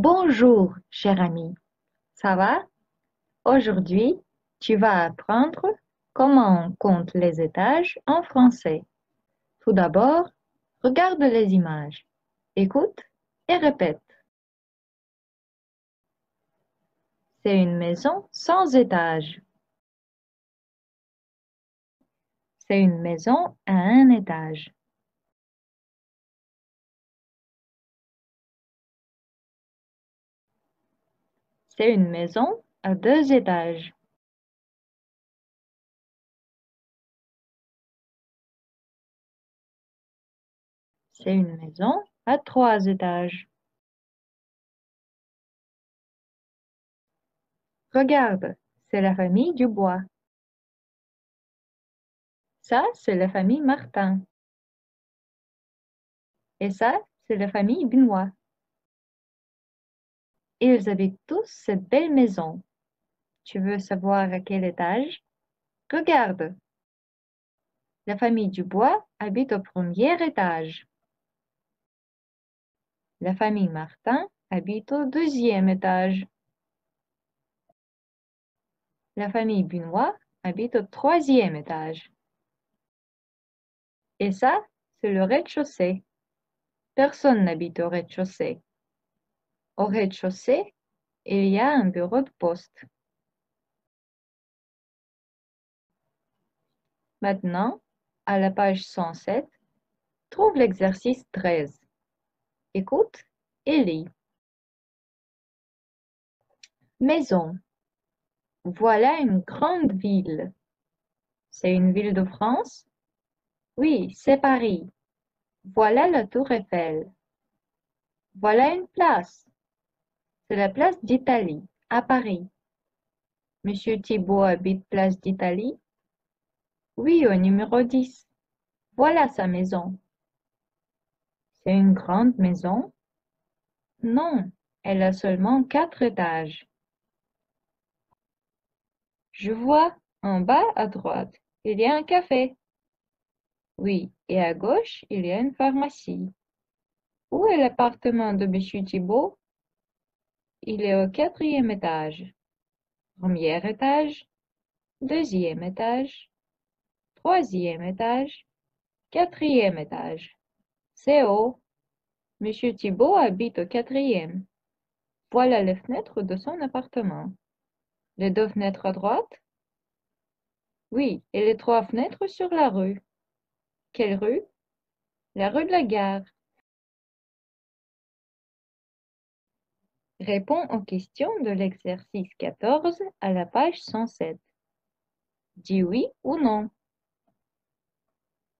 Bonjour, cher ami. Ça va? Aujourd'hui, tu vas apprendre comment on compte les étages en français. Tout d'abord, regarde les images, écoute et répète. C'est une maison sans étage. C'est une maison à un étage. C'est une maison à deux étages. C'est une maison à trois étages. Regarde, c'est la famille Dubois. Ça, c'est la famille Martin. Et ça, c'est la famille Benoît. Ils habitent tous cette belle maison. Tu veux savoir à quel étage? Regarde. La famille Dubois habite au premier étage. La famille Martin habite au deuxième étage. La famille Benoît habite au troisième étage. Et ça, c'est le rez-de-chaussée. Personne n'habite au rez-de-chaussée. Au rez-de-chaussée, il y a un bureau de poste. Maintenant, à la page 107, trouve l'exercice 13. Écoute et lis. Maison. Voilà une grande ville. C'est une ville de France? Oui, c'est Paris. Voilà la tour Eiffel. Voilà une place. C'est la place d'Italie, à Paris. Monsieur Thibault habite place d'Italie? Oui, au numéro 10. Voilà sa maison. C'est une grande maison? Non, elle a seulement quatre étages. Je vois, en bas à droite, il y a un café. Oui, et à gauche, il y a une pharmacie. Où est l'appartement de Monsieur Thibault? Il est au quatrième étage. Premier étage, deuxième étage, troisième étage, quatrième étage. C'est haut. Monsieur Thibault habite au quatrième. Voilà les fenêtres de son appartement. Les deux fenêtres à droite? Oui, et les trois fenêtres sur la rue. Quelle rue? La rue de la Gare. Réponds aux questions de l'exercice 14 à la page 107. Dis oui ou non.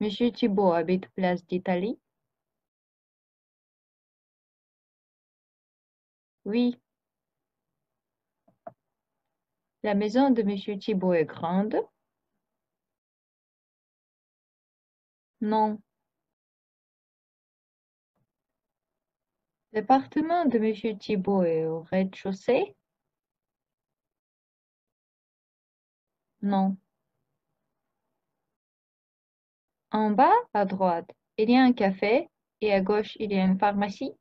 Monsieur Thibault habite place d'Italie? Oui. La maison de Monsieur Thibault est grande? Non. L'appartement de Monsieur Thibault est au rez-de-chaussée? Non. En bas, à droite, il y a un café et à gauche, il y a une pharmacie?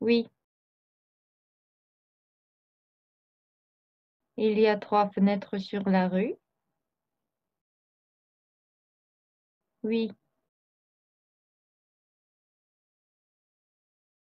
Oui. Il y a trois fenêtres sur la rue? Oui.